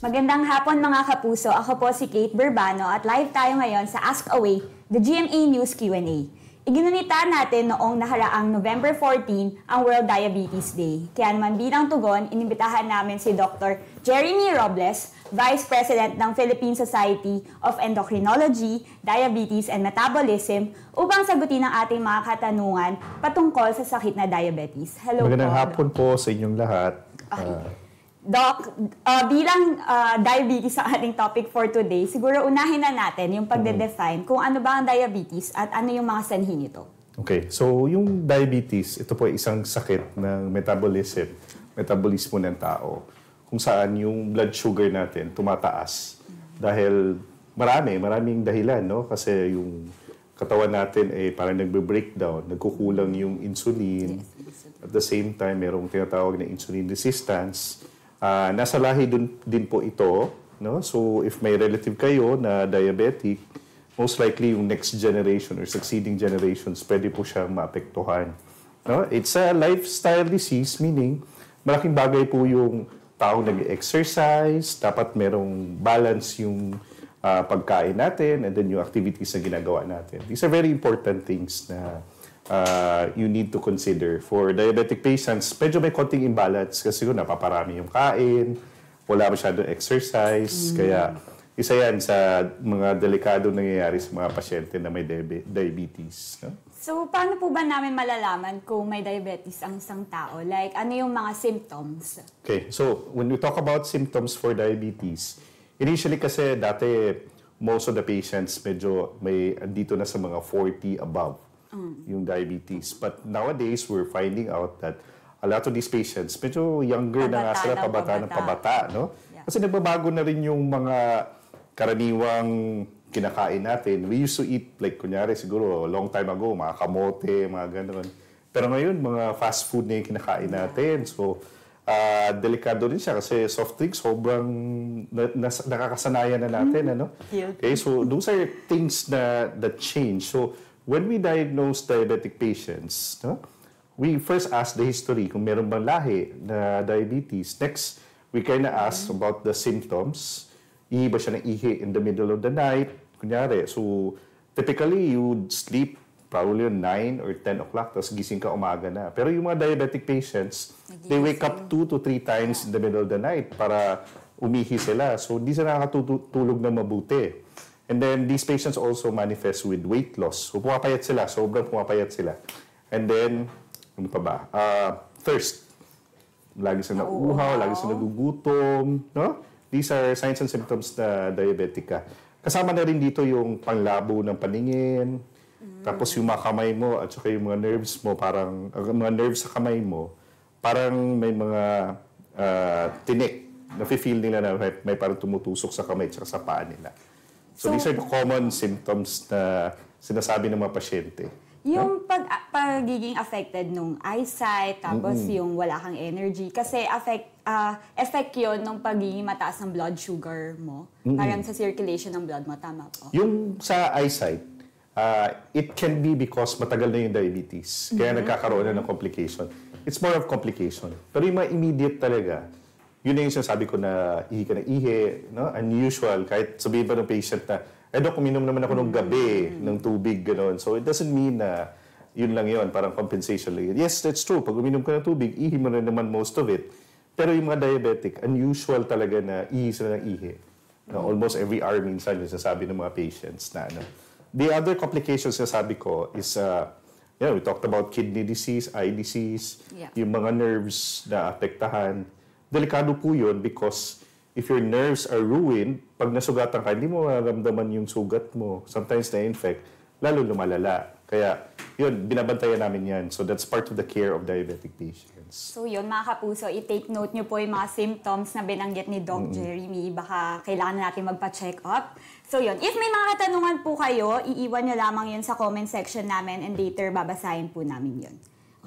Magandang hapon mga kapuso. Ako po si Kate Burbano at live tayo ngayon sa Ask Away, the GMA News Q&A. Iginunita natin noong nakaraang November 14 ang World Diabetes Day. Kaya naman bilang tugon, inimbitahan namin si Dr. Jeremy Robles, Vice President ng Philippine Society of Endocrinology, Diabetes and Metabolism upang sagutin ang ating mga katanungan patungkol sa sakit na diabetes. Hello Magandang po. hapon po sa inyong lahat. Okay. Ah, Doc, uh, bilang uh, diabetes ang ating topic for today, siguro unahin na natin yung pagde-define kung ano ba ang diabetes at ano yung mga sanhi nito. okay, so yung diabetes, ito po ay isang sakit ng metabolism, metabolismo ng tao, kung saan yung blood sugar natin tumataas. Dahil marami, maraming dahilan, no? Kasi yung katawan natin ay parang nagbe-breakdown, nagkukulang yung insulin. At the same time, merong tinatawag na insulin resistance. Ah, nasa lahi dun, din po ito, no? So if may relative kayo na diabetic, most likely yung next generation or succeeding generations, pwede po siyang maapektuhan. No? It's a lifestyle disease, meaning malaking bagay po yung taong nag-exercise, dapat merong balance yung ah, pagkain natin and then yung activities na ginagawa natin. These are very important things na uh, you need to consider. For diabetic patients, medyo may konting imbalance kasi yun, napaparami yung kain, wala masyadong exercise, kaya isa yan sa mga delikado nangyayari sa mga pasyente na may diabe- diabetes. No? So, paano po ba namin malalaman kung may diabetes ang isang tao? Like, ano yung mga symptoms? Okay, so when we talk about symptoms for diabetes, initially kasi dati most of the patients medyo may andito na sa mga 40 above yung diabetes. But nowadays, we're finding out that a lot of these patients, medyo younger na nga Pabata sila, pabata ng pabata. pabata, no? Yeah. Kasi nagbabago na rin yung mga karaniwang kinakain natin. We used to eat, like, kunyari, siguro, a long time ago, mga kamote, mga ganun. Pero ngayon, mga fast food na yung kinakain natin. So, ah delikado rin siya kasi soft drinks, sobrang na, nas- nakakasanayan na natin, ano? Guilty. Okay, so those are things na that change. So, when we diagnose diabetic patients, no, we first ask the history kung meron bang lahi na diabetes. Next, we kind of ask about the symptoms. Ihi ba siya ng ihi in the middle of the night? Kunyari, so typically you would sleep probably at 9 or 10 o'clock, tapos gising ka umaga na. Pero yung mga diabetic patients, they wake up 2 to 3 times in the middle of the night para umihi sila. So, di sila nakakatulog na mabuti. And then, these patients also manifest with weight loss. So, pumapayat sila. Sobrang pumapayat sila. And then, ano pa ba? Uh, thirst. Lagi silang nauuhaw, lagi silang nagugutom. No? These are signs and symptoms na diabetic ka. Kasama na rin dito yung panglabo ng paningin, tapos yung mga kamay mo at saka yung mga nerves mo, parang, ang mga nerves sa kamay mo, parang may mga ah, tinik. Nafe-feel nila na may, may parang tumutusok sa kamay at sa paa nila. So, So- these are the common symptoms na sinasabi ng mga pasyente. Yung pag, a- pagiging affected nung eyesight, tapos yung wala kang energy. Kasi affect, ah, effect yun nung pagiging mataas ng blood sugar mo. Parang sa circulation ng blood mo. Tama po. Yung sa eyesight, uh, it can be because matagal na yung diabetes. Kaya nagkakaroon na ng complication. It's more of complication. Pero yung mga immediate talaga, yun na yung sinasabi ko na ihi ka na ihi, no? unusual. Kahit sabihin pa ng patient na, eh dok, uminom naman ako nung gabi ng tubig, gano'n. So it doesn't mean na yun lang yun, parang compensation lang yun. Yes, that's true. Pag uminom ka ng tubig, ihi mo na naman most of it. Pero yung mga diabetic, unusual talaga na ihi sila ng ihi. Na almost every hour minsan yung sasabi ng mga patients na ano. The other complications na sabi ko is, uh, you know, we talked about kidney disease, eye disease, Yeah. yung mga nerves na apektahan. Delikado po yun because if your nerves are ruined, pag nasugatan ka, hindi mo maramdaman yung sugat mo. Sometimes na-infect, lalo lumalala. Kaya, yun, binabantayan namin yan. So that's part of the care of diabetic patients. So yun, mga kapuso, i-take note nyo po yung mga symptoms na binanggit ni Doc Jeremy. Baka kailangan natin magpa-check up. So yun, if may mga katanungan po kayo, iiwan nyo lamang yun sa comment section namin and later babasahin po namin yun.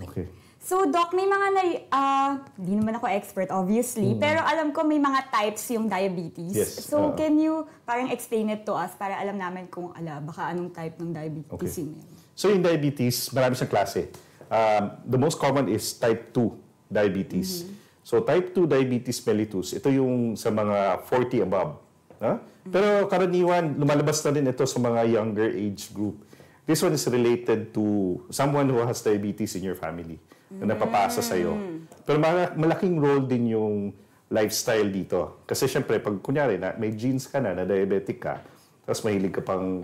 Okay. So, Doc, may mga na... ah, Di naman ako expert, obviously. Pero alam ko may mga types yung diabetes. Yes, So, oo. can you parang explain it to us para alam namin kung ala, baka anong type ng diabetes Okay. yun? So yung diabetes, marami siyang klase. Um, the most common is type 2 diabetes. So type 2 diabetes mellitus, ito yung sa mga 40 above. Ha? Pero karaniwan, lumalabas na rin ito sa mga younger age group. This one is related to someone who has diabetes in your family na napapasa sa'yo. Pero ma- malaking role din yung lifestyle dito. Kasi syempre, pag kunyari, na, may genes ka na, na diabetic ka, tapos mahilig ka pang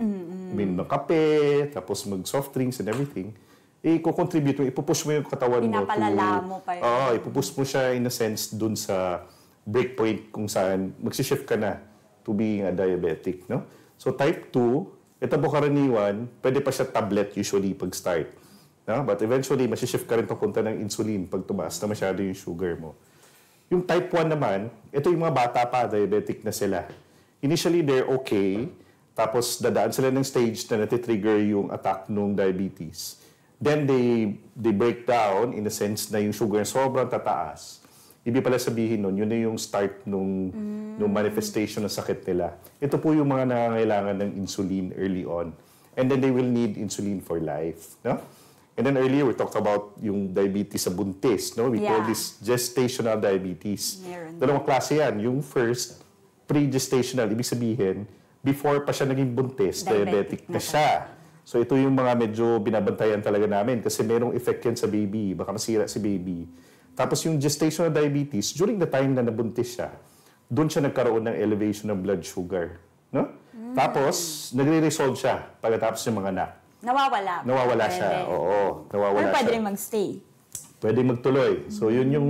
uminom ng kape, tapos mag soft drinks and everything, eh, kukontribute mo, ipupush mo yung katawan mo. Pinapalala mo pa yun. Oo, ipupush mo siya in a sense dun sa breakpoint kung saan magsishift ka na to being a diabetic, no? So type 2, ito po karaniwan, pwede pa siya tablet usually pag start. No? But eventually, masishift ka rin papunta ng insulin pag tumaas na masyado yung sugar mo. Yung type 1 naman, ito yung mga bata pa, diabetic na sila. Initially, they're okay. Tapos, dadaan sila ng stage na natitrigger yung attack ng diabetes. Then, they, they break down in the sense na yung sugar sobrang tataas. Ibig pala sabihin nun, yun na yung start nung, nung manifestation ng sakit nila. Ito po yung mga nangangailangan ng insulin early on. And then they will need insulin for life. No? And then earlier, we talked about yung diabetes sa buntis. No? We call Yeah. this gestational diabetes. Meron. Dalawang klase yan. Yung first, pre-gestational, ibig sabihin, before pa siya naging buntis, Diabetic diabetic, na na siya. So ito yung mga medyo binabantayan talaga namin kasi merong effect yan sa baby. Baka masira si baby. Tapos yung gestational diabetes, during the time na nabuntis siya, doon siya nagkaroon ng elevation ng blood sugar. No? Mm. Tapos, nagre-resolve siya pagkatapos ng mga anak. Nawawala. Nawawala Pwede. siya. Oo, nawawala Pero pwede siya rin magstay. pwede magtuloy. So, yun yung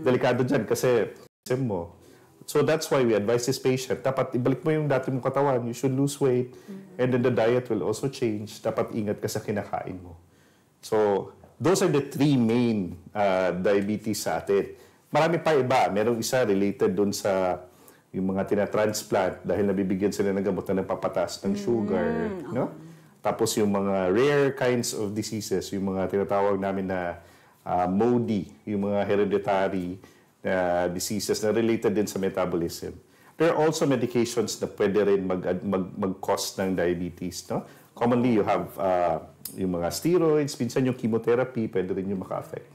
delikado dyan kasi kasi mo. So, that's why we advise this patient, dapat ibalik mo yung dati mong katawan. You should lose weight. And then the diet will also change. Dapat ingat ka sa kinakain mo. So, those are the three main uh, diabetes sa atin. Marami pa iba. Merong isa related dun sa yung mga tinatransplant dahil nabibigyan sila ng gamot na nagpapatas ng sugar. No? Tapos yung mga rare kinds of diseases, yung mga tinatawag namin na uh, MODY, yung mga hereditary na diseases na related din sa metabolism. There are also medications na pwede rin mag, mag, mag-cause ng diabetes. No? Commonly, you have uh, yung mga steroids, minsan yung chemotherapy, pwede rin yung maka-affect.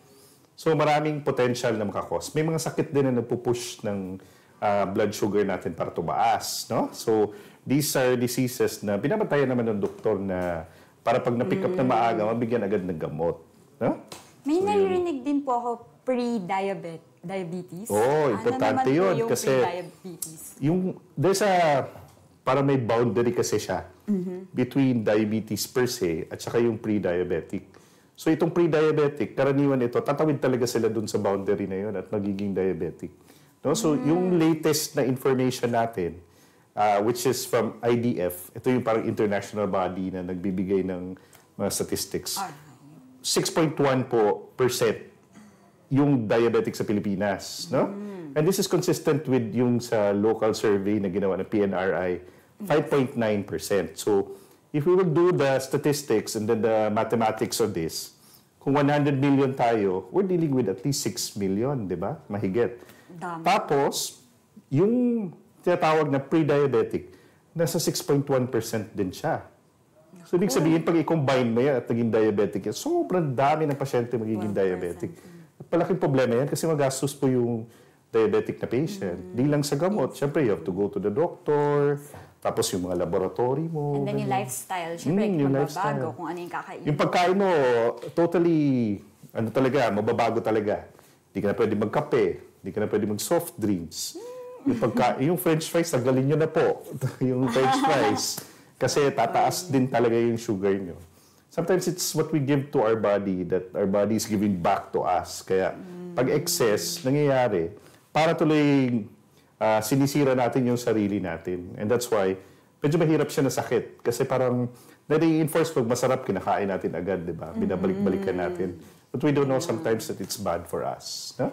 So maraming potential na makakos. May mga sakit din na nagpupush ng ah, blood sugar natin para tumaas. No? So these are diseases na binabantayan naman ng doktor na para pag na-pick up na maaga, mabigyan agad ng gamot. No? May naririnig din po ako pre-diabetes. Diabetes. Oo, importante ano yun yung kasi-? Yung, there's a, para may boundary kasi siya between diabetes per se at saka yung pre-diabetic. So itong pre-diabetic, karaniwan ito, tatawid talaga sila dun sa boundary na yun at magiging diabetic. No? So yung latest na information natin, uh, which is from IDF, ito yung parang international body na nagbibigay ng mga statistics. 6.1 po percent yung diabetic sa Pilipinas, no? And this is consistent with yung sa local survey na ginawa ng PNRI, 5.9%. So, if we will do the statistics and then the mathematics of this, kung 100 million tayo, we're dealing with at least 6 million, di ba? Mahigit. Dami. Tapos, yung tinatawag na pre-diabetic, nasa 6.1% din siya. So, ibig sabihin, pag i-combine mo yan at naging diabetic yan, sobrang dami ng pasyente magiging 1%. diabetic. At malaking problema yan kasi magastos po yung diabetic na patient. Di lang sa gamot. Siyempre, you have to go to the doctor, tapos yung mga laboratory mo. And then yung lifestyle. Siyempre, Mm, yung lifestyle. kung ano yung kakainin. Yung pagkain mo, totally, ano talaga, mababago talaga. Hindi ka na pwede magkape, hindi ka na pwede mag soft drinks. Yung, pagka, yung french fries, tagalin nyo na po. yung french fries. Kasi tataas din talaga yung sugar nyo. Sometimes it's what we give to our body that our body is giving back to us. Kaya pag excess, nangyayari, para tuloy ah, sinisira natin yung sarili natin. And that's why, medyo mahirap siya na sakit. Kasi parang, nare-reinforce pag masarap, kinakain natin agad, di ba? Binabalik-balikan natin. But we don't know sometimes that it's bad for us. No?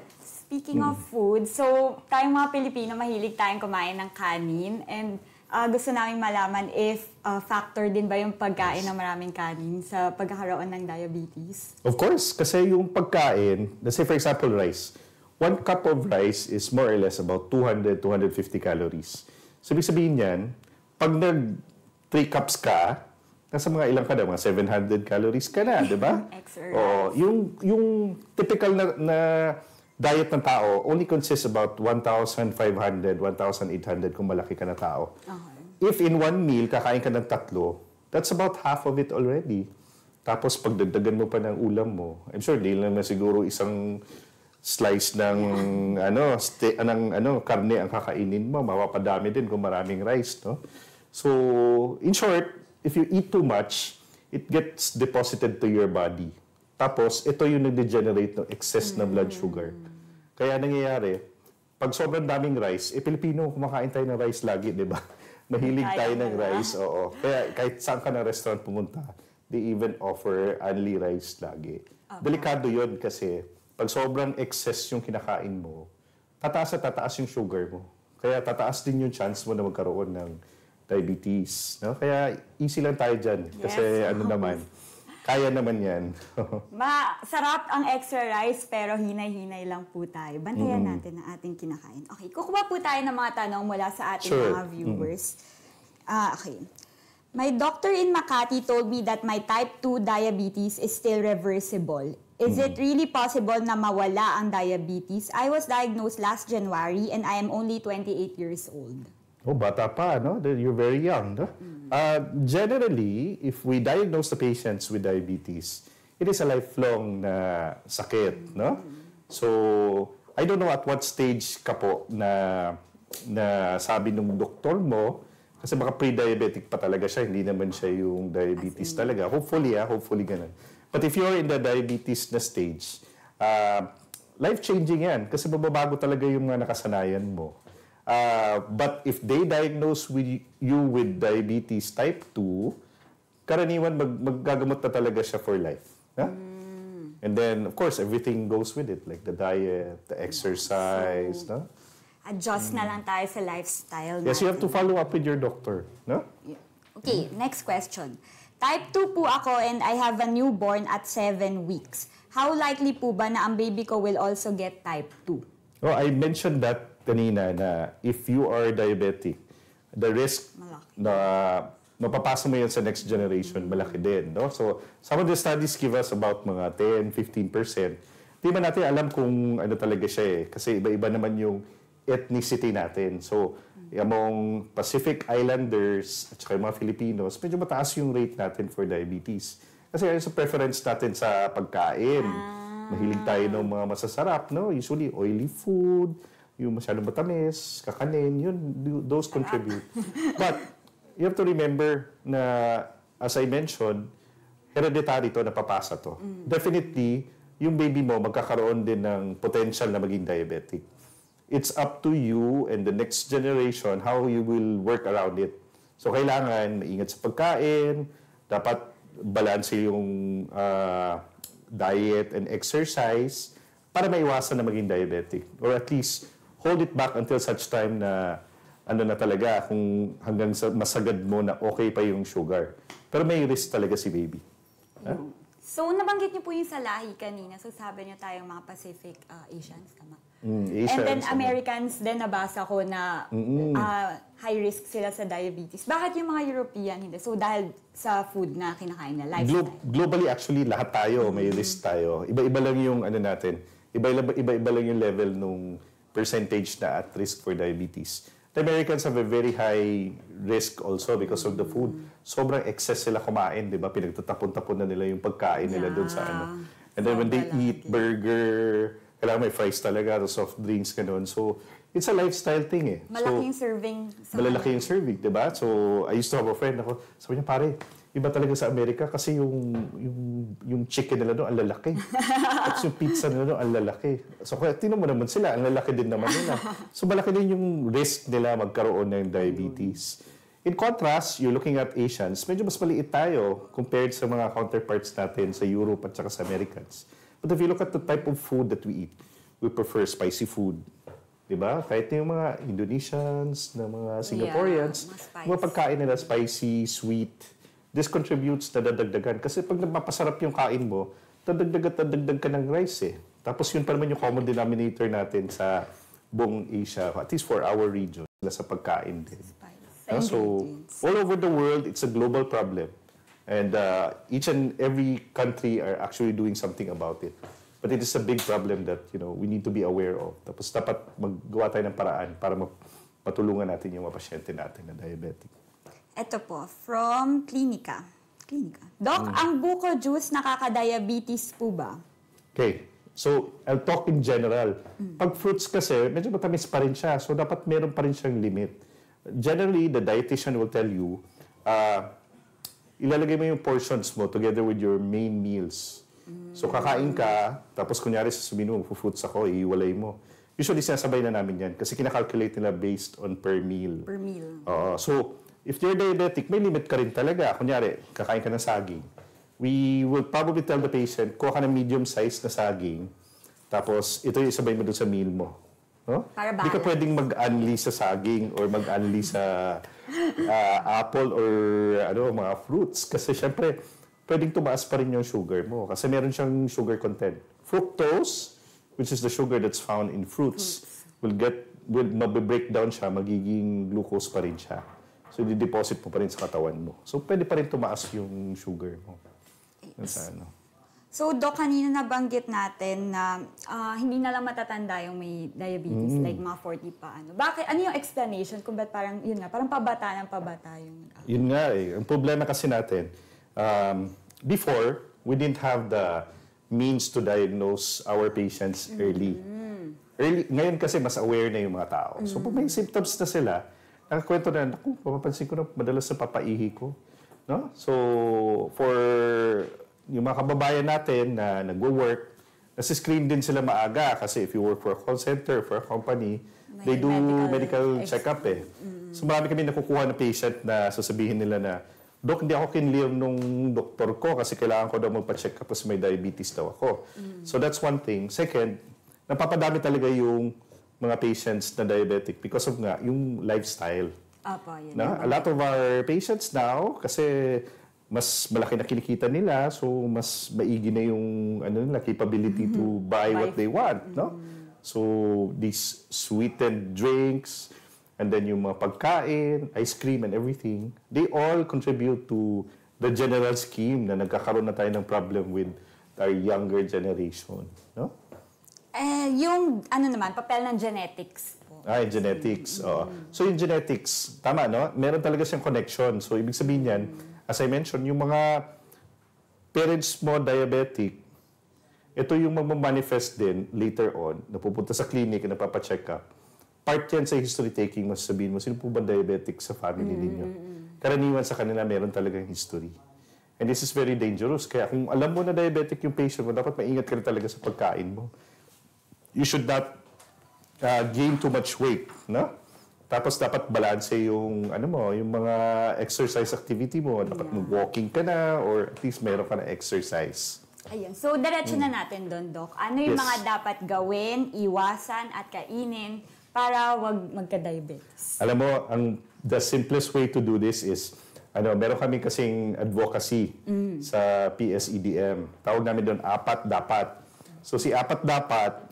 Speaking of food, so tayong mga Pilipino, mahilig tayong kumain ng kanin. And ah, gusto namin malaman if ah, factor din ba yung pagkain ng maraming kanin sa pagkakaroon ng diabetes? Of course, kasi yung pagkain, let's say for example rice, one cup of rice is more or less about 200-250 calories. So, ibig sabihin yan, pag nag 3 cups ka, nasa mga ilang ka na, mga 700 calories ka na, di ba? Oo, yung, yung typical na, na diet ng tao only consists about 1,500, 1,800 kung malaki ka na tao. If in one meal, kakain ka ng tatlo, that's about half of it already. Tapos pagdagdagan mo pa ng ulam mo, I'm sure di lang na siguro isang slice ng ano, ste, ng ano, karne ang kakainin mo, mapapadami din kung maraming rice, no? So, in short, if you eat too much, it gets deposited to your body. Tapos, ito yung nag-degenerate ng excess na blood sugar. Kaya nangyayari, pag sobrang daming rice, eh Pilipino, kumakain tayo ng rice lagi, di ba? Mahilig Kaya tayo ng na. rice, oo. Kaya kahit saan ka ng restaurant pumunta, they even offer only rice lagi. Delikado yun kasi pag sobrang excess yung kinakain mo, tataas at tataas yung sugar mo. Kaya tataas din yung chance mo na magkaroon ng diabetes. No? Kaya easy lang tayo dyan. Kasi Yes. ano naman, kaya naman yan. Masarap ang extra rice pero hinay-hinay lang po tayo. Bantayan natin ang ating kinakain. Okay, kukuha po tayo ng mga tanong mula sa ating Sure. mga viewers. Ah, okay. My doctor in Makati told me that my type 2 diabetes is still reversible. Is it really possible na mawala ang diabetes? I was diagnosed last January and I am only 28 years old. Oh, bata pa, no? You're very young, no? Uh, generally, if we diagnose the patients with diabetes, it is a lifelong na sakit, no? So, I don't know at what stage ka po na, na sabi ng doktor mo, kasi baka pre-diabetic pa talaga siya, hindi naman siya yung diabetes talaga. Hopefully, ah, hopefully ganun. But if you're in the diabetes na stage, uh, life-changing yan kasi mababago talaga yung mga nakasanayan mo. Uh, but if they diagnose with you with diabetes type 2, karaniwan mag maggagamot na talaga siya for life. ha? And then, of course, everything goes with it, like the diet, the exercise. no? Adjust na lang tayo sa lifestyle Yes, you have to natin. follow up with your doctor. No? Okay, next question. Type 2 po ako and I have a newborn at 7 weeks. How likely po ba na ang baby ko will also get type 2? Oh, I mentioned that kanina na if you are diabetic, the risk Malaki. na mapapasa mo yun sa next generation, malaki din. No? So, some of the studies give us about mga 10-15%. Di ba natin alam kung ano talaga siya eh. Kasi iba-iba naman yung ethnicity natin. So, among Pacific Islanders at saka yung mga Filipinos, medyo mataas yung rate natin for diabetes. Kasi ayun sa preference natin sa pagkain. Mahilig tayo ng mga masasarap, no? Usually oily food, yung masyadong matamis, kakanin, yun, those contribute. But you have to remember na, as I mentioned, hereditary to, napapasa to. Definitely, yung baby mo magkakaroon din ng potential na maging diabetic. It's up to you and the next generation how you will work around it. So, kailangan maingat sa pagkain, dapat balance yung ah, diet and exercise para maiwasan na maging diabetic. Or at least, hold it back until such time na ano na talaga, kung hanggang sa masagad mo na okay pa yung sugar. Pero may risk talaga si baby. Ha? So, nabanggit niyo po yung sa lahi kanina. So, sabi niyo tayong mga Pacific uh, Asians, tama? Mm, And Asians, then ano. Americans din nabasa ko na uh, high risk sila sa diabetes. Bakit yung mga European hindi? So, dahil sa food na kinakain na lifestyle. Glo- globally, actually, lahat tayo, may risk tayo. Iba-iba lang yung ano natin. Iba-iba lang yung level nung percentage na at risk for diabetes. The Americans have a very high risk also because of the food. Sobrang excess sila kumain, di ba? Pinagtatapon-tapon na nila yung pagkain nila doon sa ano. And then when they eat burger, kailangan may fries talaga, soft drinks, ganun. So, it's a lifestyle thing eh. So, Malaking serving sa malalaki yung serving, di ba? So, I used to have a friend ako, sabi niya, pare, iba talaga sa Amerika kasi yung yung yung chicken nila doon ang lalaki. At yung pizza nila doon ang lalaki. So, kaya tinan mo naman sila, ang lalaki din naman nila. So, malaki din yung risk nila magkaroon ng diabetes. In contrast, you're looking at Asians, medyo mas maliit tayo compared sa mga counterparts natin sa Europe at saka sa Americans. But if you look at the type of food that we eat, we prefer spicy food. Di ba? Kahit yung mga Indonesians, na mga Singaporeans, spicy. mga pagkain nila spicy, sweet, this contributes na dadagdagan. Kasi pag nagpapasarap yung kain mo, dadagdag at dadagdag ka ng rice eh. Tapos yun pa naman yung common denominator natin sa buong Asia, at least for our region, sa pagkain din. spice. Ah, so, all over the world, it's a global problem. And uh, each and every country are actually doing something about it. But it is a big problem that, you know, we need to be aware of. Tapos dapat maggawa tayo ng paraan para ma- matulungan natin yung mga pasyente natin na diabetic. Ito po, from Klinika. Klinika. Doc, ang buko juice nakaka-diabetes po ba? Okay. So, I'll talk in general. Pag fruits kasi, medyo matamis pa rin siya. So, dapat meron pa rin siyang limit. Generally, the dietitian will tell you, uh, ilalagay mo yung portions mo together with your main meals. So, kakain ka, tapos kunyari sasabihin mo, fruits ako, iiwalay mo. Usually, sinasabay na namin yan kasi kinakalculate nila based on per meal. Per meal. Oo. So, if you're diabetic, may limit ka rin talaga. Kunyari, kakain ka ng saging. We will probably tell the patient, kuha ka ng medium size na saging, tapos ito yung isabay mo dun sa meal mo. No? Para Hindi ka pwedeng mag-unli sa saging or mag-unli sa ah, apple or ano mga fruits. Kasi syempre, pwedeng tumaas pa rin yung sugar mo. Kasi meron siyang sugar content. Fructose, which is the sugar that's found in fruits, will get will mabe-break down siya, magiging glucose pa rin siya. So, di-deposit mo pa rin sa katawan mo. So, pwede pa rin tumaas yung sugar mo. Yun Sa ano. So, Doc, kanina nabanggit natin na ah, hindi na lang matatanda yung may diabetes, Mm. like mga 40 pa. Ano. Bakit? Ano yung explanation kung ba't parang, yun nga, parang pabata ng pabata yung... ah, Yun nga eh. Ang problema kasi natin, um, before, we didn't have the means to diagnose our patients early. early. Ngayon kasi mas aware na yung mga tao. So pag may symptoms na sila, nakakwento na, naku, mapapansin ko na madalas sa papaihi ko. No? So, for yung mga kababayan natin na nagwo-work, nasi-screen din sila maaga kasi if you work for a call center, for a company, May they do medical medical check-up eh. So marami kami nakukuha na patient na sasabihin nila na, Dok, hindi ako kinlear nung doktor ko kasi kailangan ko daw magpa-check up kasi may diabetes daw ako. So that's one thing. Second, napapadami talaga yung mga patients na diabetic because of nga yung lifestyle. Apo, yun. Na, a lot of our patients now, kasi mas malaki na kinikita nila, so mas maigi na yung ano nila, capability to buy what they want. No? So, these sweetened drinks, and then yung mga pagkain, ice cream and everything, they all contribute to the general scheme na nagkakaroon na tayo ng problem with our younger generation. No? Eh, yung, ano naman, papel ng genetics po. Ah, yung genetics. oo. So yung genetics, tama no? Meron talaga siyang connection. So ibig sabihin yan, as I mentioned, yung mga parents mo diabetic, ito yung magmamanifest din later on, napupunta sa clinic, napapacheck up. Part yan sa history taking, mas sabihin mo, sino po ba diabetic sa family ninyo? Karaniwan sa kanila, meron talagang history. And this is very dangerous. Kaya kung alam mo na diabetic yung patient mo, dapat maingat ka talaga sa pagkain mo. You should not uh, gain too much weight, no? Tapos dapat balance yung ano mo, yung mga exercise activity mo. Dapat mag-walking ka na or at least meron ka na exercise. Ayun. So, diretso na natin doon, Doc. Ano yung Yes. mga dapat gawin, iwasan, at kainin para wag magka-diabetes? Alam mo, ang the simplest way to do this is ano, meron kami kasing advocacy sa PSEDM. Tawag namin doon apat dapat. So si apat dapat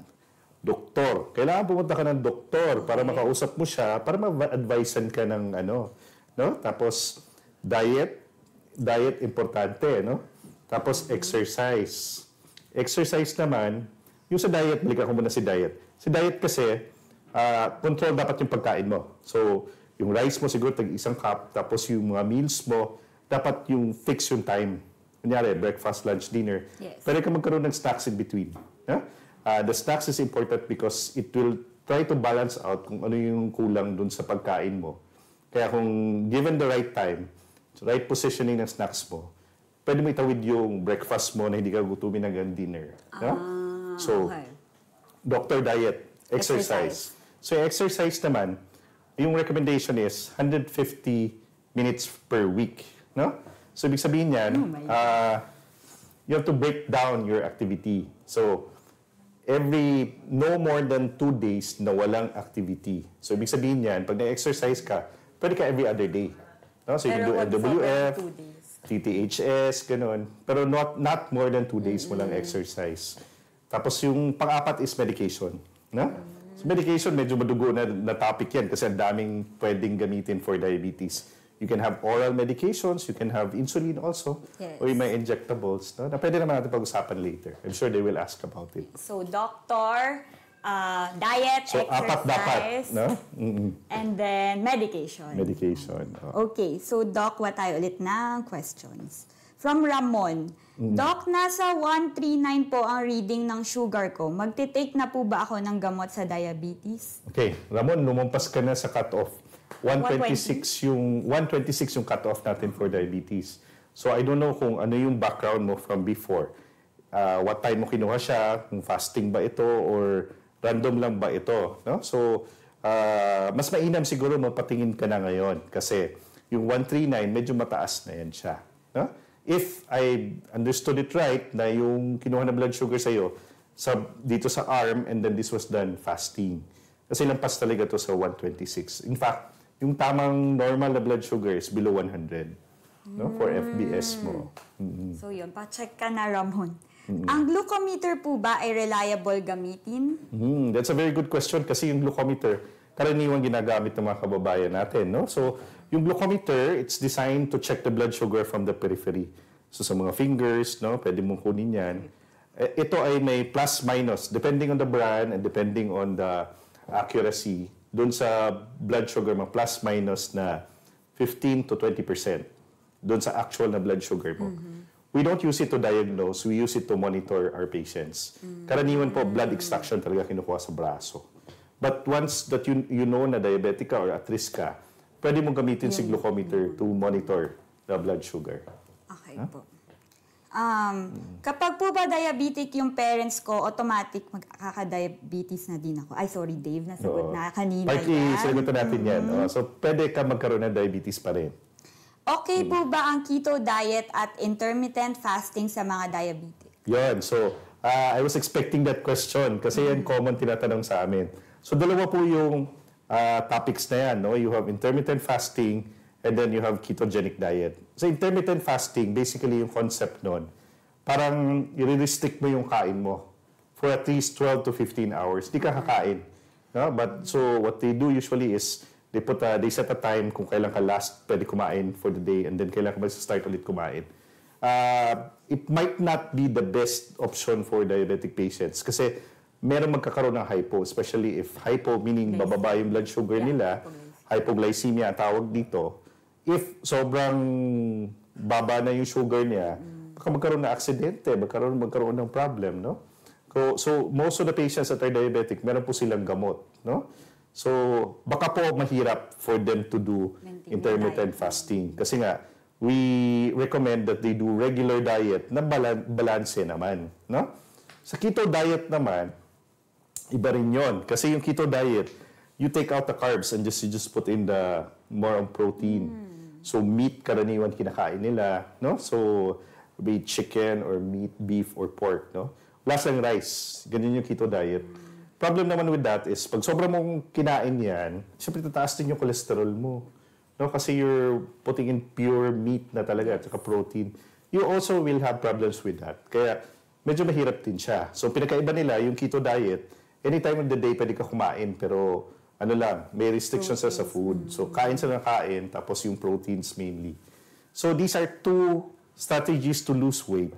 doktor. Kailangan pumunta ka ng doktor para makausap mo siya, para ma-advisean ka ng ano, no? Tapos diet, diet importante, no? Tapos exercise. Exercise naman, yung sa diet, balikan ko muna si diet. Si diet kasi, ah, control dapat yung pagkain mo. So, yung rice mo siguro tag isang cup, tapos yung mga meals mo, dapat yung fix yung time. Kunyari, breakfast, lunch, dinner. Yes. Pwede ka magkaroon ng snacks in between. Yeah? Uh, the snacks is important because it will try to balance out kung ano yung kulang dun sa pagkain mo. Kaya kung given the right time, right positioning ng snacks mo, pwede mo itawid yung breakfast mo na hindi ka gutumin hanggang dinner. Yeah? so, okay. doctor diet, exercise. So, yung exercise naman, yung recommendation is 150 minutes per week. No? So, ibig sabihin yan, Oh uh, you have to break down your activity. So, every no more than two days na walang activity. So, ibig sabihin yan, pag na-exercise ka, pwede ka every other day. No? So, you Pero wag can do days. TTHS, ganun. Pero not not more than two days Mm-hmm. exercise. Tapos yung pang-apat is medication. No? So medication, medyo madugo na, na topic yan kasi ang daming pwedeng gamitin for diabetes. You can have oral medications, you can have insulin also, Yes. or may injectables, no? Na pwede naman natin pag-usapan later. I'm sure they will ask about it. So, doctor, uh, diet, So, apat dapat, exercise, no? And then medication. Medication. oh. Okay, so Doc, what tayo ulit ng questions? From Ramon. Doc, nasa 139 po ang reading ng sugar ko. Magte-take na po ba ako ng gamot sa diabetes? Okay, Ramon, lumampas ka na sa cut-off. 126 yung 126 yung cut-off natin for diabetes. So I don't know kung ano yung background mo from before. Uh, what time mo kinuha siya, kung fasting ba ito or random lang ba ito, no? So uh, mas mainam siguro mapatingin ka na ngayon kasi yung 139 medyo mataas na yan siya, no? If I understood it right na yung kinuha na blood sugar sa sa dito sa arm and then this was done fasting. Kasi lampas talaga to sa 126. In fact, yung tamang normal na blood sugar is below 100 no for FBS mo. So yun, pa-check ka na Ramon. Ang glucometer po ba ay reliable gamitin? Hmm, that's a very good question kasi yung glucometer, karaniwang ginagamit ng mga kababayan natin. No? So, yung glucometer, it's designed to check the blood sugar from the periphery. So, sa mga fingers, no, pwede mong kunin yan. Eh, Ito ay may plus minus, depending on the brand and depending on the accuracy. Doon sa blood sugar mo, plus minus na 15 to 20% doon sa actual na blood sugar mo. We don't use it to diagnose, we use it to monitor our patients. Karaniwan po, blood extraction talaga kinukuha sa braso. But once that you, you know na diabetic ka or at risk ka, pwede mong gamitin si glucometer to monitor the blood sugar. Okay po. Um, kapag po ba diabetic yung parents ko, automatic magkaka-diabetes na din ako. Ay, sorry Dave, nasagot Oo. na kanina Partly, yan. sinagutan natin yan. Oh, so, pwede ka magkaroon ng diabetes pa rin. Okay po ba ang keto diet at intermittent fasting sa mga diabetic? Yun. So, uh, I was expecting that question kasi yan common tinatanong sa amin. So, dalawa po yung uh, topics na yan. No? You have intermittent fasting and then you have ketogenic diet. So, intermittent fasting, basically yung concept nun, parang i-restrict mo yung kain mo for at least 12 to 15 hours. Di ka kakain. No? But, so, what they do usually is they put a, they set a time kung kailan ka last pwede kumain for the day and then kailan ka mag-start ulit kumain uh, it might not be the best option for diabetic patients kasi meron magkakaroon ng hypo, especially if hypo meaning bababa yung blood sugar nila, hypoglycemia ang tawag dito. If sobrang baba na yung sugar niya, baka magkaroon ng aksidente, magkaroon, magkaroon ng problem, no? So, so most of the patients that are diabetic, meron po silang gamot, no? So, baka po mahirap for them to do Maintain intermittent diet. fasting. Kasi nga, we recommend that they do regular diet na balan- balanse naman. No? Sa keto diet naman, iba rin yon Kasi yung keto diet, you take out the carbs and just you just put in the more on protein. So meat karaniwan kinakain nila, no? So be chicken or meat, beef or pork, no? Silang rice. Ganyan yung keto diet. Problem naman with that is pag sobra mong kinain yan, syempre tataas din yung cholesterol mo. No, kasi you're putting in pure meat na talaga at saka protein. You also will have problems with that. Kaya medyo mahirap din siya. So pinakaiba nila yung keto diet, anytime of the day pwede ka kumain pero ano lang, may restrictions sa sa food. So kain sila ng kain tapos yung proteins mainly. So these are two strategies to lose weight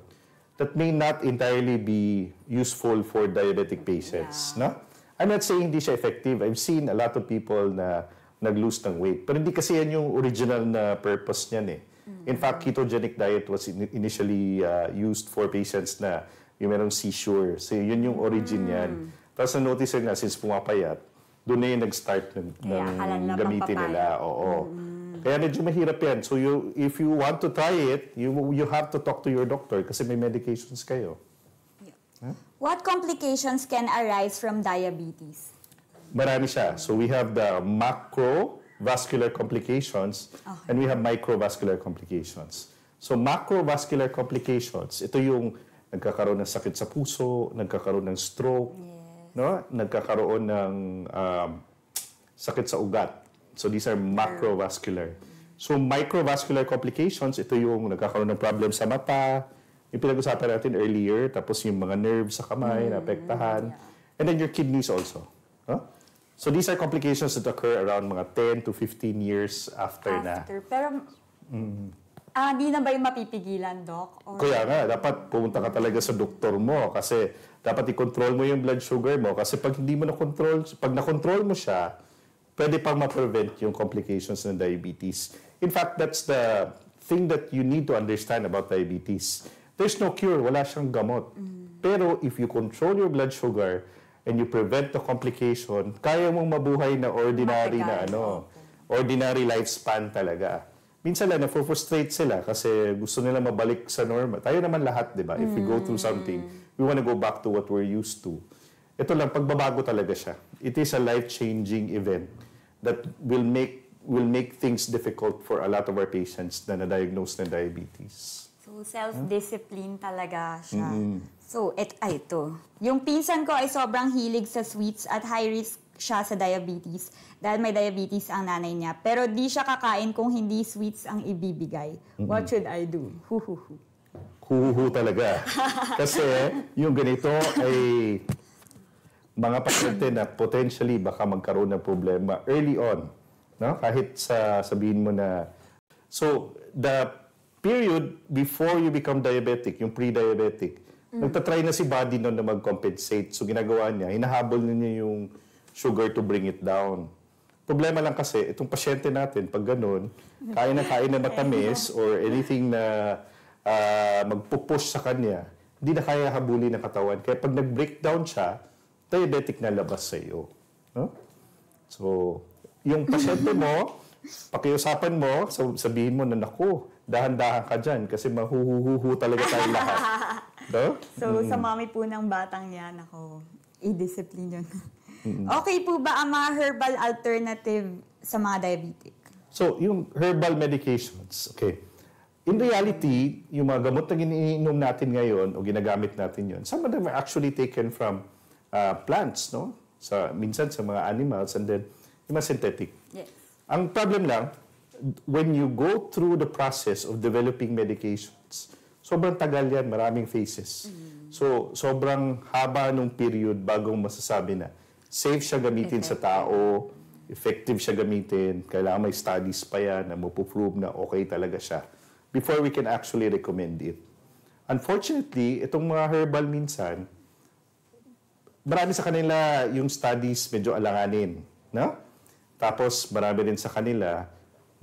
that may not entirely be useful for diabetic patients, no? I'm not saying hindi siya effective. I've seen a lot of people na nag-lose ng weight. Pero hindi kasi yan yung original na purpose niyan eh. In fact, ketogenic diet was in- initially uh, used for patients na yung merong seizure. So yun yung origin niyan. Tapos na-notice nga, since pumapayat, doon na yung nag-start ng, ng gamitin nila. Oo. Kaya medyo mahirap yan. So you, if you want to try it, you, you have to talk to your doctor kasi may medications kayo. What complications can arise from diabetes? Marami siya. So we have the macrovascular complications and we have microvascular complications. So macrovascular complications, ito yung nagkakaroon ng sakit sa puso, nagkakaroon ng stroke, no? nagkakaroon ng um, sakit sa ugat. So these are macrovascular. So microvascular complications, ito yung nagkakaroon ng problem sa mata, yung pinag-usapan natin earlier, tapos yung mga nerves sa kamay na apektahan, and then your kidneys also. No? So these are complications that occur around mga 10 to 15 years after, na. After. Pero, ah, di na ba yung mapipigilan, Doc? Or, Kaya nga, dapat pumunta ka talaga sa doktor mo kasi dapat i-control mo yung blood sugar mo kasi pag hindi mo na-control, pag na-control mo siya, pwede pang ma-prevent yung complications ng diabetes. In fact, that's the thing that you need to understand about diabetes. There's no cure, wala siyang gamot. Pero if you control your blood sugar and you prevent the complication, kaya mong mabuhay na ordinary na ano, ordinary lifespan talaga. Minsan lang, na-frustrate sila kasi gusto nila mabalik sa normal. Tayo naman lahat, di ba? If we go through something, we want to go back to what we're used to. Ito lang, pagbabago talaga siya. It is a life-changing event that will make will make things difficult for a lot of our patients na na-diagnose ng diabetes. So, self-discipline talaga siya. So, et, ay, ito. Yung pinsan ko ay sobrang hilig sa sweets at high risk siya sa diabetes dahil may diabetes ang nanay niya. Pero di siya kakain kung hindi sweets ang ibibigay. What should I do? Huhuhu. Huhuhu talaga. Kasi yung ganito ay mga pasyente na potentially baka magkaroon ng problema early on. No? Kahit sa sabihin mo na... So, the period before you become diabetic, yung pre-diabetic, nagtatry na si body noon na mag-compensate. So, ginagawa niya, hinahabol na niya yung sugar to bring it down. Problema lang kasi, itong pasyente natin, pag ganun, kain na kain na matamis or anything na ah, magpupush sa kanya, hindi na kaya habulin ng katawan. Kaya pag nag-breakdown siya, diabetic na labas sa iyo. No? So, yung pasyente mo, pakiusapan mo, sab- sabihin mo na, naku, dahan-dahan ka dyan kasi mahuhuhu talaga tayo lahat. No? So, sa mami po ng batang yan, ako, i-discipline yun. okay po ba ang mga herbal alternative sa mga diabetic? So, yung herbal medications, okay. In reality, yung mga gamot na iniinom natin ngayon o ginagamit natin yon, some of them are actually taken from uh, plants, no? Sa, minsan sa mga animals and then yung mga synthetic. Yes. Ang problem lang, when you go through the process of developing medications, sobrang tagal yan, maraming phases. So, sobrang haba nung period bagong masasabi na safe siya gamitin sa tao, effective siya gamitin, kailangan may studies pa yan na mapuprove na okay talaga siya before we can actually recommend it. Unfortunately, itong mga herbal minsan, marami sa kanila yung studies medyo alanganin. No? Tapos marami rin sa kanila,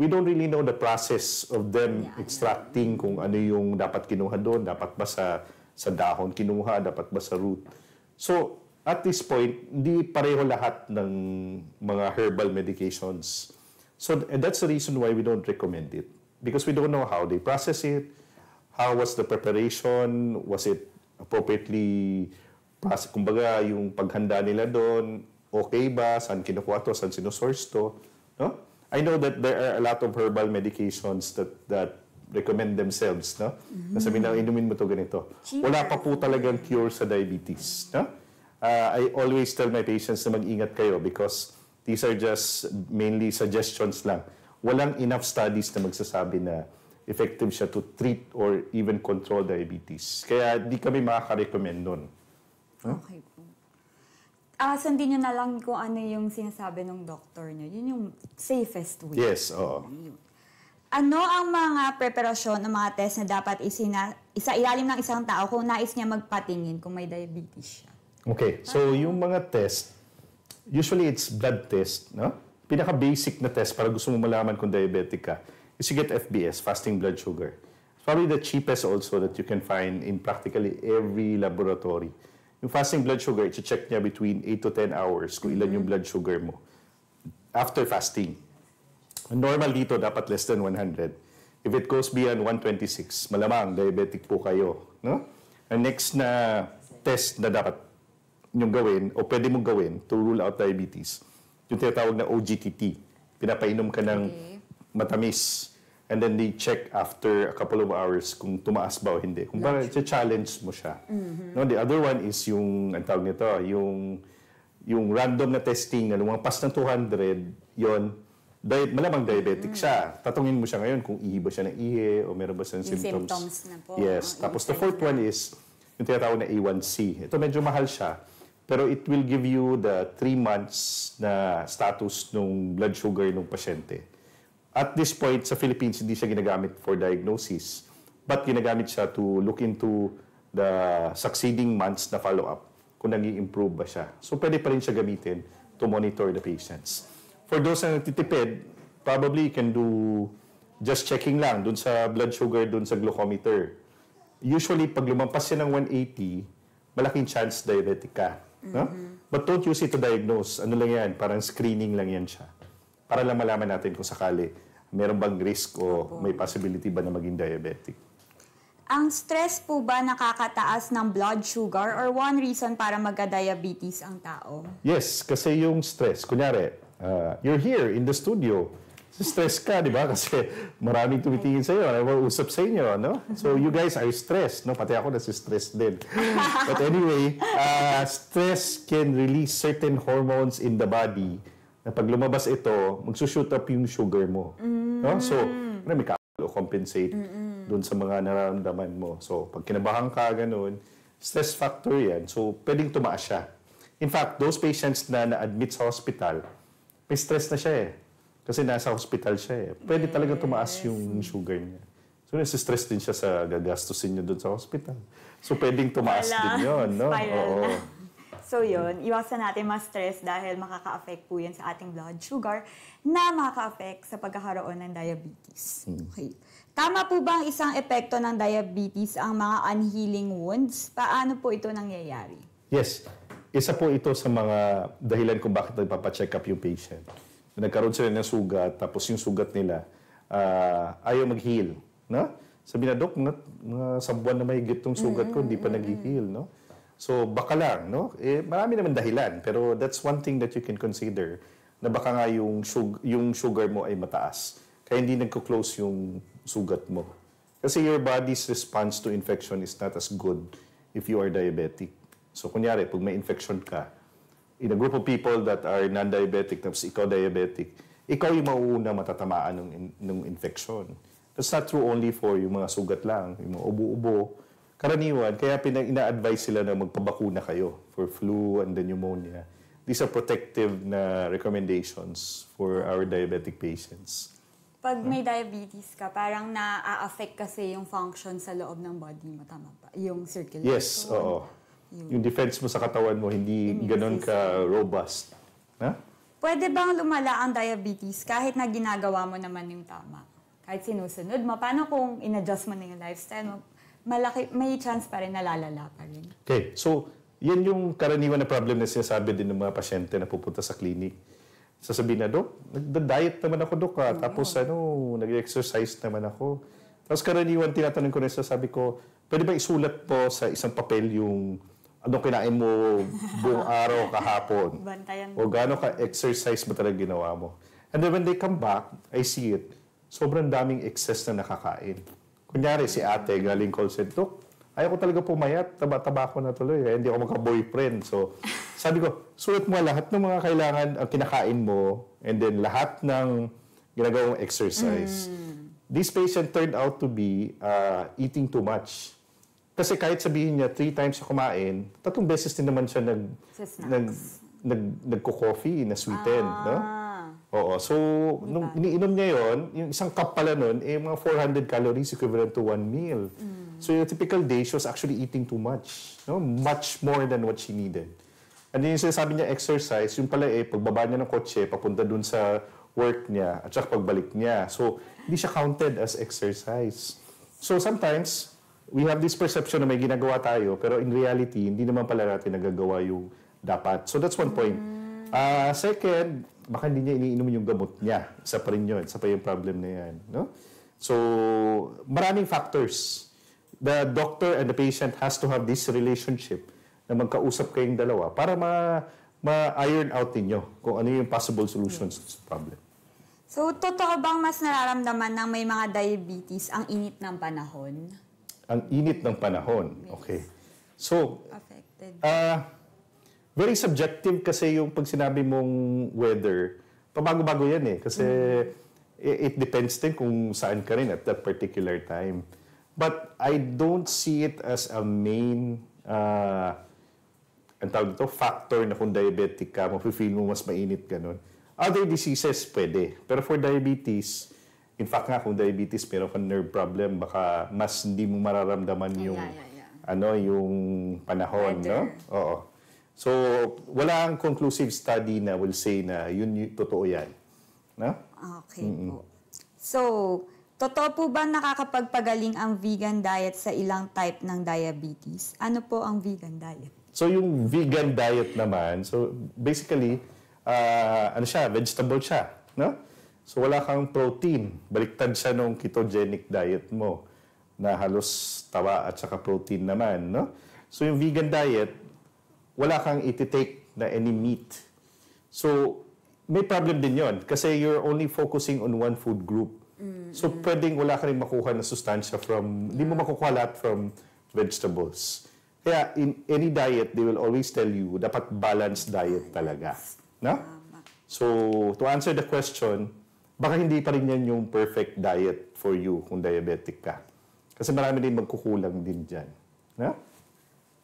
we don't really know the process of them extracting kung ano yung dapat kinuha doon, dapat ba sa, sa dahon kinuha, dapat ba sa root. So, at this point, hindi pareho lahat ng mga herbal medications. So, and that's the reason why we don't recommend it. Because we don't know how they process it, how was the preparation, was it appropriately process, kumbaga yung paghanda nila doon, okay ba, saan kinukuha to, saan sinusource to, no? I know that there are a lot of herbal medications that that recommend themselves, no? Mm-hmm. Nasabi na, inumin mo to ganito. Wala pa po talagang cure sa diabetes, no? Uh, I always tell my patients na mag-ingat kayo because these are just mainly suggestions lang. Walang enough studies na magsasabi na effective siya to treat or even control diabetes. Kaya di kami makaka-recommend nun. Okay po. Ah, sundin nyo na lang kung ano yung sinasabi ng doktor nyo. Yun yung safest way. Yes, oo. Ano ang mga preparasyon ng mga test na dapat isina, isa ilalim ng isang tao kung nais niya magpatingin kung may diabetes siya? Okay, so yung mga test, usually it's blood test, no? Pinaka-basic na test para gusto mo malaman kung diabetic ka is you get FBS, fasting blood sugar. It's probably the cheapest also that you can find in practically every laboratory. Yung fasting blood sugar, i-check niya between 8 to 10 hours kung ilan yung blood sugar mo after fasting. Normal dito, dapat less than 100. If it goes beyond 126, malamang diabetic po kayo. No? Ang next na test na dapat nyo gawin o pwede mong gawin to rule out diabetes, yung tinatawag na OGTT. Pinapainom ka ng matamis. And then they check after a couple of hours kung tumaas ba o hindi. Kung ba, challenge mo siya. No, the other one is yung, ang tawag nito, yung, yung random na testing na lumampas ng 200, yon diet, malamang diabetic siya. Tatungin mo siya ngayon kung ihi ba siya ng ihi o meron ba siyang symptoms. symptoms na po. Yes. Ang Tapos the fourth na. one is yung tinatawag na A1C. Ito medyo mahal siya. Pero it will give you the 3 months na status ng blood sugar ng pasyente. At this point, sa Philippines, hindi siya ginagamit for diagnosis. But ginagamit siya to look into the succeeding months na follow-up kung nag improve ba siya. So, pwede pa rin siya gamitin to monitor the patients. For those na nagtitipid, probably you can do just checking lang dun sa blood sugar, dun sa glucometer. Usually, pag lumampas siya ng 180, malaking chance diabetic ka. No? But don't use it to diagnose. Ano lang yan? Parang screening lang yan siya. Para lang malaman natin kung sakali meron bang risk o may possibility ba na maging diabetic. Ang stress po ba nakakataas ng blood sugar or one reason para magka-diabetes ang tao? Yes, kasi yung stress, kunyari, uh, you're here in the studio, stress ka, di ba? Kasi maraming tumitingin sa'yo, nag-uusap sa inyo, no? So you guys are stressed, no? Pati ako nasi-stress din. But anyway, uh, stress can release certain hormones in the body na pag lumabas ito, magsushoot up yung sugar mo. No? So, ano, may compensate doon sa mga nararamdaman mo. So, pag kinabahan ka, ganun, stress factor yan. So, pwedeng tumaas siya. In fact, those patients na na-admit sa hospital, may stress na siya eh. Kasi nasa hospital siya eh. Pwede yes. talaga tumaas yung sugar niya. So, nasa-stress din siya sa gagastusin niyo doon sa hospital. So, pwedeng tumaas Wala. din yun, no? Spiral Oo. na. So yun, iwasan natin ma-stress dahil makaka-affect po yan sa ating blood sugar na makaka-affect sa pagkakaroon ng diabetes. Okay. Tama po bang isang epekto ng diabetes ang mga unhealing wounds? Paano po ito nangyayari? Yes. Isa po ito sa mga dahilan kung bakit nagpapacheck up yung patient. Nagkaroon sila ng sugat, tapos yung sugat nila ah, ayaw mag-heal. No? Sabi na, Dok, mga, mga sa buwan na may tong sugat ko, hindi pa nag-heal. No? So, baka lang. No? Eh, marami naman dahilan, pero that's one thing that you can consider na baka nga yung, sug- yung sugar mo ay mataas. Kaya hindi nagko-close yung sugat mo. Kasi your body's response to infection is not as good if you are diabetic. So, kunyari, pag may infection ka, in a group of people that are non-diabetic, tapos ikaw diabetic, ikaw yung mauuna matatamaan ng, ng infection. That's not true only for yung mga sugat lang, yung mga ubo-ubo. Karaniwan, kaya pinag ina-advise sila na magpabakuna kayo for flu and the pneumonia. These are protective na recommendations for our diabetic patients. Pag may diabetes ka, parang na-affect kasi yung function sa loob ng body mo, tama ba? Yung circulation. Yes, oo. Yung defense mo sa katawan mo hindi ganun ka robust. Ha? Pwede bang lumala ang diabetes kahit na ginagawa mo naman yung tama? Kahit sinusunod mo, paano kung in-adjust mo na yung lifestyle mo? Malaki, may chance pa rin na lalala pa rin. Okay, so yan yung karaniwan na problem na sinasabi din ng mga pasyente na pupunta sa clinic. Sasabihin na, Dok, nagda-diet naman ako, Dok. ah. Tapos ano, nag-exercise naman ako. Tapos karaniwan, tinatanong ko na sasabi ko, pwede ba isulat po sa isang papel yung anong kinain mo buong araw kahapon? Bantayan O gaano ka-exercise mo talaga ginawa mo? And then when they come back, I see it, sobrang daming excess na nakakain. Kunyari, si ate galing call center, "Dok, ayaw ko talaga pumayat, taba-taba ko na tuloy, eh. hindi ako magka-boyfriend. So, sabi ko, sulat mo lahat ng mga kailangan ang kinakain mo and then lahat ng ginagawang exercise. This patient turned out to be uh, eating too much. Kasi kahit sabihin niya, three times siya kumain, tatlong beses din naman siya nag, nag, nag, nagko-coffee na sweetened, no? Ah. Oo. So, nung iniinom niya yon, yung isang cup pala nun, eh, mga 400 calories equivalent to one meal. So, yung typical day, she was actually eating too much. No? Much more than what she needed. And then yung sinasabi niya exercise, yung pala eh, pagbaba niya ng kotse, papunta dun sa work niya, at saka pagbalik niya. So, hindi siya counted as exercise. So, sometimes, we have this perception na may ginagawa tayo, pero in reality, hindi naman pala natin nagagawa yung dapat. So, that's one point. Ah, second, baka hindi niya iniinom yung gamot niya. Isa pa rin yun. Isa pa yung problem na yan. No? So, maraming factors. The doctor and the patient has to have this relationship na magkausap kayong dalawa para ma ma-iron out ninyo kung ano yung possible solutions to the problem. So, totoo bang mas nararamdaman ng may mga diabetes ang init ng panahon? Ang init ng panahon. Okay. So, Affected. Ah, very subjective kasi yung pag sinabi mong weather. Pabago-bago yan eh. Kasi i- it depends din kung saan ka rin at that particular time. But I don't see it as a main, uh, ang tawag dito, factor na kung diabetic ka, mafe-feel mo mas mainit, ganun. Other diseases, pwede. Pero for diabetes, in fact nga, kung diabetes, meron kang nerve problem, baka mas hindi mo mararamdaman yung, Yeah, yeah, yeah. ano, yung panahon, no? Weather. Oo. So, wala ang conclusive study na will say na yun, yun totoo yan. No? Okay po. So, totoo po ba nakakapagpagaling ang vegan diet sa ilang type ng diabetes? Ano po ang vegan diet? So yung vegan diet naman, so basically, ah, ano siya, vegetable siya, no? So wala kang protein. Baliktad siya nung ketogenic diet mo na halos tawa at saka protein naman, no? So yung vegan diet, wala kang iti-take na any meat. So may problem din yon kasi you're only focusing on one food group. So pwedeng wala ka rin makuha na sustansya from, hindi mo makukuha lahat from vegetables. Kaya in any diet, they will always tell you, dapat balanced diet talaga. No? So, to answer the question, baka hindi pa rin yan yung perfect diet for you kung diabetic ka. Kasi marami din magkukulang din dyan. No?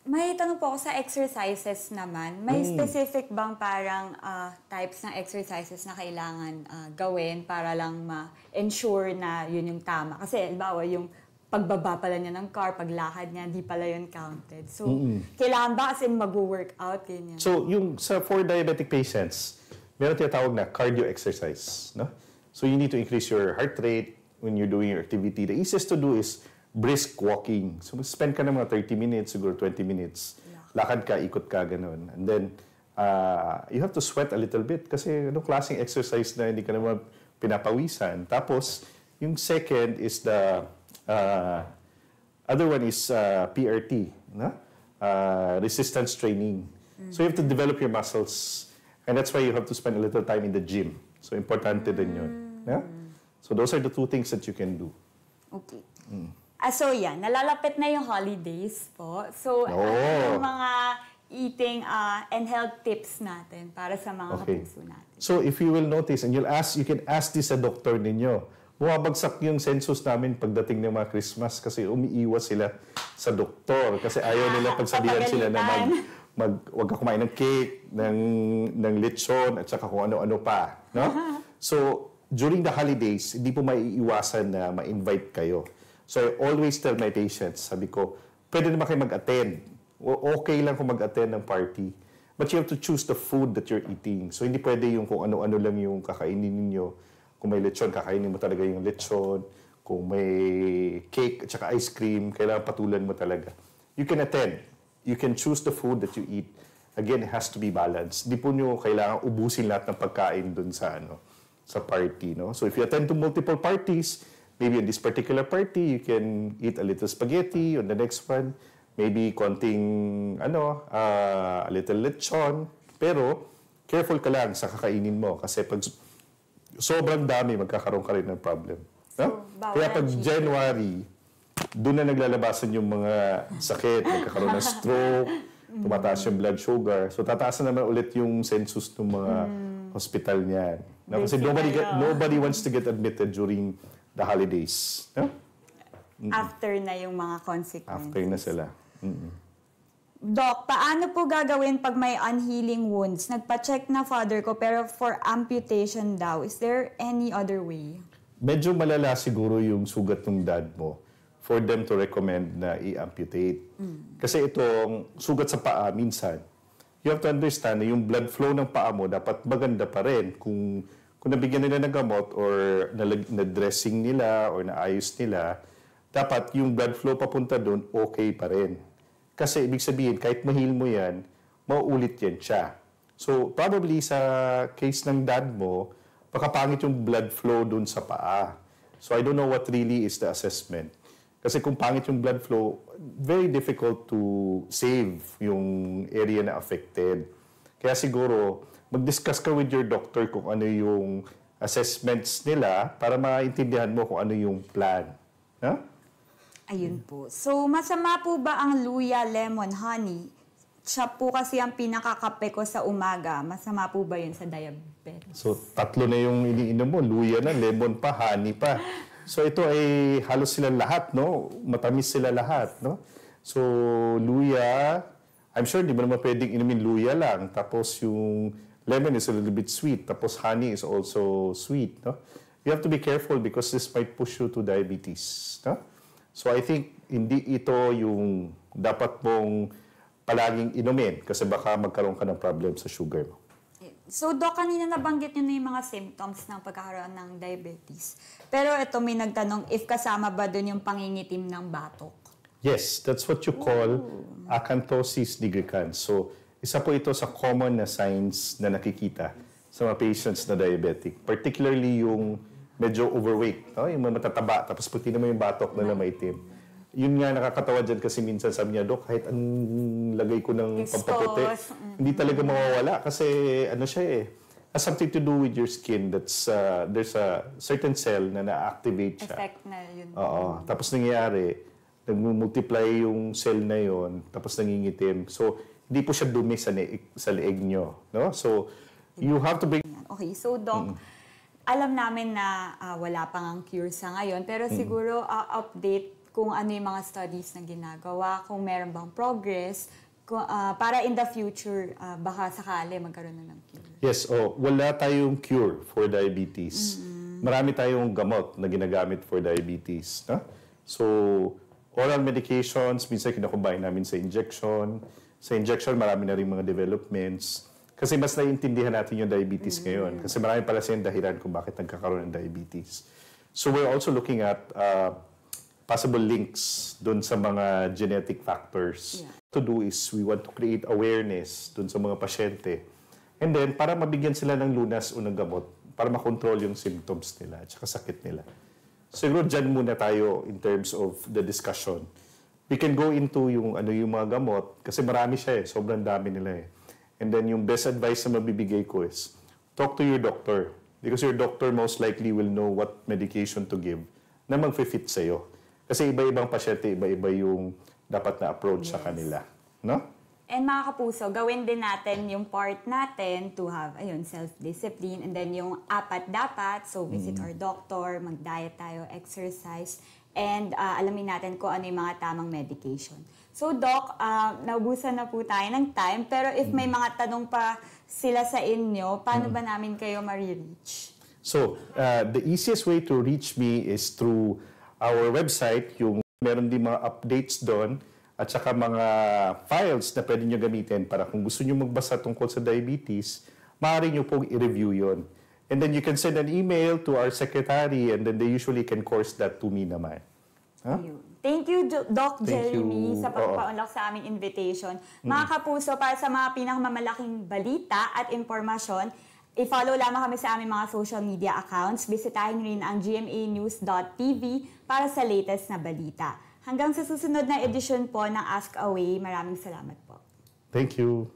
May tanong po ako sa exercises naman. May specific bang parang ah, types ng exercises na kailangan ah, gawin para lang ma-ensure na yun yung tama? Kasi, halimbawa, yung pagbaba pala niya ng car, paglakad niya, di pala yun counted. So, kailangan ba kasi mag-workout, ganyan? So, yung sa for diabetic patients, meron tinatawag na cardio exercise, no? So, you need to increase your heart rate when you're doing your activity. The easiest to do is brisk walking. So, spend ka ng mga 30 minutes, siguro 20 minutes. Lakad ka, ikot ka, ganun. And then, uh, you have to sweat a little bit kasi anong klaseng exercise na hindi ka naman pinapawisan. Tapos, yung second is the uh, other one is uh, PRT, no? uh, resistance training. So you have to develop your muscles. And that's why you have to spend a little time in the gym. So importante din yun. Yeah? So those are the two things that you can do. Okay. Ah, so yan, nalalapit na yung holidays po. So, ano Oo. yung mga eating ah, and health tips natin para sa mga Okay. kapuso natin? So if you will notice, and you'll ask, you can ask this sa doktor ninyo, bumabagsak yung census namin pagdating ng mga Christmas kasi umiiwas sila sa doktor kasi ayaw nila pagsabihan sila na mag, mag wag ka kumain ng cake, ng ng lechon at saka kung ano-ano pa, no? So during the holidays, hindi po maiiwasan na ma-invite kayo. So I always tell my patients, sabi ko, pwede naman kayo mag-attend. Okay lang kung mag-attend ng party. But you have to choose the food that you're eating. So hindi pwede yung kung ano-ano lang yung kakainin ninyo. Kung may lechon, kakainin mo talaga yung lechon. Kung may cake at saka ice cream, kailangan patulan mo talaga. You can attend. You can choose the food that you eat. Again, it has to be balanced. Hindi po nyo kailangan ubusin lahat ng pagkain dun sa ano sa party. No? So if you attend to multiple parties, maybe on this particular party, you can eat a little spaghetti. On the next one, maybe konting, ano, ah, a little lechon. Pero, careful ka lang sa kakainin mo. Kasi pag sobrang dami, magkakaroon ka rin ng problem. No? bawal Kaya pag. January, doon na naglalabasan yung mga sakit, magkakaroon ng stroke, tumataas yung blood sugar. So tataas na naman ulit yung census ng mga hospital niyan. No? Kasi nobody, get, nobody wants to get admitted during the holidays. No? After na yung mga consequences. After na sila. Mm-mm. Doc, paano po gagawin pag may unhealing wounds? Nagpa-check na father ko pero for amputation daw. Is there any other way? Medyo malala siguro yung sugat ng dad mo for them to recommend na i-amputate. Kasi itong sugat sa paa, minsan, you have to understand na yung blood flow ng paa mo dapat maganda pa rin. Kung, kung nabigyan nila ng gamot or na-dressing nila or naayos nila, dapat yung blood flow papunta doon, okay pa rin. Kasi ibig sabihin, kahit mahil mo yan, mauulit yan siya. So, probably sa case ng dad mo, baka pangit yung blood flow dun sa paa. So, I don't know what really is the assessment. Kasi kung pangit yung blood flow, very difficult to save yung area na affected. Kaya siguro, mag-discuss ka with your doctor kung ano yung assessments nila para maintindihan mo kung ano yung plan. Ha? Ayun po. So, masama po ba ang luya, lemon, honey? Siya po kasi ang pinakakape ko sa umaga. Masama po ba yun sa diabetes? So, tatlo na yung iniinom mo. Luya na, lemon pa, honey pa. So, ito ay halos sila lahat, no? Matamis sila lahat, no? So, luya, I'm sure di mo naman pwedeng inumin luya lang, tapos yung lemon is a little bit sweet, tapos honey is also sweet. No? You have to be careful because this might push you to diabetes. No? So I think hindi ito yung dapat mong palaging inumin kasi baka magkaroon ka ng problem sa sugar mo. So, Doc, kanina nabanggit nyo na yung mga symptoms ng pagkakaroon ng diabetes. Pero ito may nagtanong if kasama ba dun yung pangingitim ng batok? Yes, that's what you call acanthosis nigricans. So, isa po ito sa common na signs na nakikita sa mga patients na diabetic. Particularly yung medyo overweight, no? yung matataba, tapos puti naman yung batok na maitim. Yun nga nakakatawa dyan kasi minsan sabi niya, Dok, kahit anong lagay ko ng pampaputi, hindi talaga mawawala kasi ano siya eh, has something to do with your skin. That's uh, there's a certain cell na na-activate siya. Effect na yun. Oo. Tapos nangyayari, nag-multiply yung cell na yon, tapos nangingitim. So, hindi po siya dumi sa, leeg, sa leeg nyo. No? So, you have to bring... Okay, so Doc, alam namin na ah, wala pang ang cure sa ngayon, pero siguro ah, update kung ano yung mga studies na ginagawa, kung meron bang progress, kung, ah, para in the future, ah, baka sakali magkaroon na ng cure. Yes, oh, wala tayong cure for diabetes. Marami tayong gamot na ginagamit for diabetes. No? So, oral medications, minsan kinakombine namin sa injection. Sa injection, marami na rin mga developments. Kasi mas naiintindihan natin yung diabetes ngayon. Kasi marami pala siyang dahilan kung bakit nagkakaroon ng diabetes. So we're also looking at uh, possible links dun sa mga genetic factors. Yeah. To do is we want to create awareness dun sa mga pasyente. And then, para mabigyan sila ng lunas o ng gamot, para makontrol yung symptoms nila at saka sakit nila. Siguro dyan muna tayo in terms of the discussion. We can go into yung ano yung mga gamot kasi marami siya eh, sobrang dami nila eh. And then yung best advice na mabibigay ko is talk to your doctor because your doctor most likely will know what medication to give na mag-fit sa'yo. Kasi iba-ibang pasyente, iba-iba yung dapat na approach sa kanila. No? And mga kapuso, gawin din natin yung part natin to have, ayun, self-discipline. And then yung apat dapat, so visit our doctor, mag-diet tayo, exercise, and ah, alamin natin kung ano yung mga tamang medication. So Doc, uh, naubusan na po tayo ng time, pero if may mga tanong pa sila sa inyo, paano ba namin kayo marireach? So, uh, the easiest way to reach me is through our website, yung meron din mga updates doon, at saka mga files na pwede nyo gamitin para kung gusto nyo magbasa tungkol sa diabetes, maaari nyo pong i-review yon. And then you can send an email to our secretary and then they usually can course that to me naman. Huh? Ayun. Thank you, Doc Thank Jeremy, you. sa pagpaunlak sa aming invitation. Mga kapuso, para sa mga pinakamamalaking balita at impormasyon, i-follow lamang kami sa aming mga social media accounts. Bisitahin rin ang gmanews.tv para sa latest na balita. Hanggang sa susunod na edisyon po ng Ask Away, maraming salamat po. Thank you.